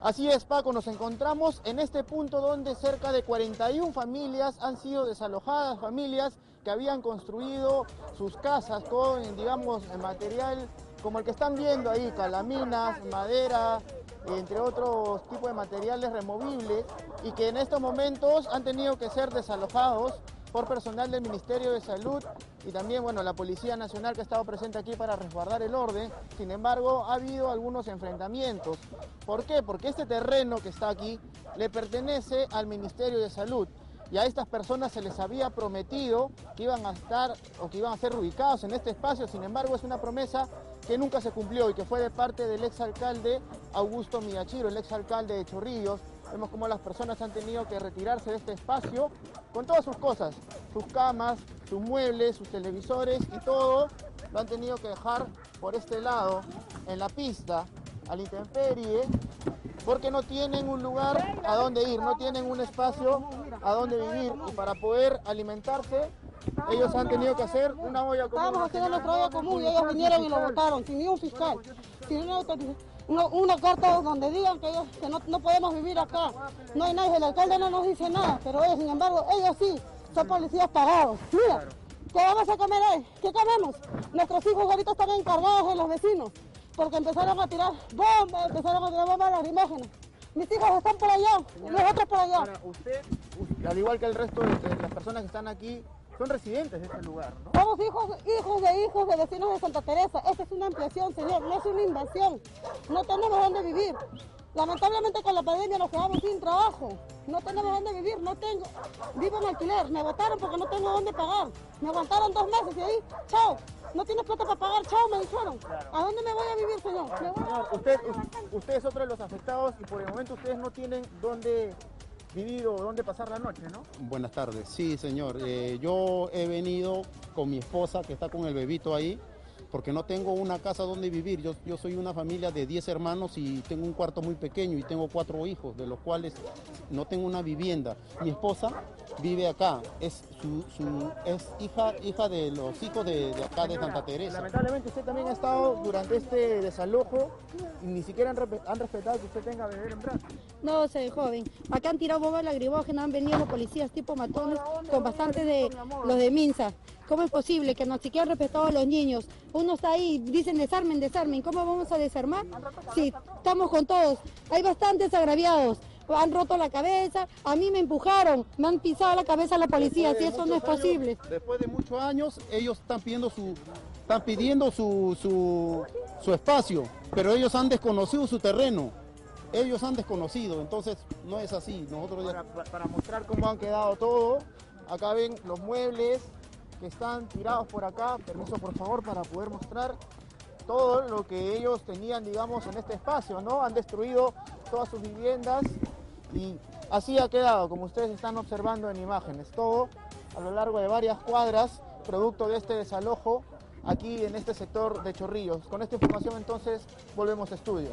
Así es, Paco, nos encontramos en este punto donde cerca de 41 familias han sido desalojadas, familias que habían construido sus casas con, digamos, material como el que están viendo ahí, calaminas, madera, entre otros tipos de materiales removibles, y que en estos momentos han tenido que ser desalojados por personal del Ministerio de Salud y también bueno, la Policía Nacional que ha estado presente aquí para resguardar el orden. Sin embargo, ha habido algunos enfrentamientos. ¿Por qué? Porque este terreno que está aquí le pertenece al Ministerio de Salud y a estas personas se les había prometido que iban a estar o que iban a ser ubicados en este espacio, sin embargo es una promesa que nunca se cumplió y que fue de parte del exalcalde Augusto Miyachiro, el exalcalde de Chorrillos. Vemos cómo las personas han tenido que retirarse de este espacio con todas sus cosas, sus camas, sus muebles, sus televisores y todo lo han tenido que dejar por este lado, en la pista, al intemperie, porque no tienen un lugar a donde ir, no tienen un espacio a donde vivir y para poder alimentarse ellos han tenido que hacer una olla común. Estábamos haciendo nuestra olla común y ellos vinieron y lo votaron sin ningún fiscal, sin una, una, una carta donde digan que, ellos, que no, no, podemos vivir acá. No hay nadie, el alcalde no nos dice nada, pero ellos, sin embargo, ellos sí son policías pagados. Mira, ¿qué vamos a comer hoy? ¿Qué comemos? Nuestros hijos ahorita están encargados de los vecinos porque empezaron a tirar bombas, empezaron a tirar bombas las imágenes. Mis hijos están por allá, nosotros por allá. Ahora, usted, al igual que el resto de las personas que están aquí, son residentes de este lugar, ¿no? Somos hijos, hijos de hijos de vecinos de Santa Teresa. Esta es una ampliación, señor, no es una invasión. No tenemos dónde vivir. Lamentablemente con la pandemia nos quedamos sin trabajo. No tenemos dónde vivir, no tengo. Vivo en alquiler, me votaron porque no tengo dónde pagar. Me aguantaron dos meses y ahí, chao. No tienes plata para pagar, chao, me dijeron. ¿A dónde me voy a vivir, señor? señor usted, usted es otro de los afectados y por el momento ustedes no tienen dónde vivir o dónde pasar la noche, ¿no? Buenas tardes. Sí, señor. Eh, yo he venido con mi esposa que está con el bebito ahí porque no tengo una casa donde vivir. Yo, yo soy una familia de 10 hermanos y tengo un cuarto muy pequeño y tengo cuatro hijos, de los cuales no tengo una vivienda. Mi esposa vive acá, es su, su es hija, hija de los hijos de, de acá de Santa Teresa. Lamentablemente usted también ha estado durante este desalojo y ni siquiera han, han respetado que usted tenga beber en brazos. No sé, joven. Acá han tirado bombas lacrimógenas, han venido los policías tipo matones con bastante de los de Minsa. ¿Cómo es posible que no siquiera han respetado a los niños? Uno está ahí, dicen desarmen, desarmen. ¿Cómo vamos a desarmar? Sí, estamos con todos. Hay bastantes agraviados. Han roto la cabeza, a mí me empujaron, me han pisado la cabeza a la policía, si eso no es posible. Después de muchos años, ellos están pidiendo su, están pidiendo su, su, su espacio, pero ellos han desconocido su terreno ellos han desconocido, entonces no es así. Nosotros para, para, mostrar cómo han quedado todo, acá ven los muebles, que están tirados por acá. Permiso, por favor, para poder mostrar todo lo que ellos tenían, digamos, en este espacio, ¿no? Han destruido todas sus viviendas y así ha quedado, como ustedes están observando en imágenes. Todo a lo largo de varias cuadras, producto de este desalojo aquí en este sector de Chorrillos. Con esta información entonces volvemos a estudios.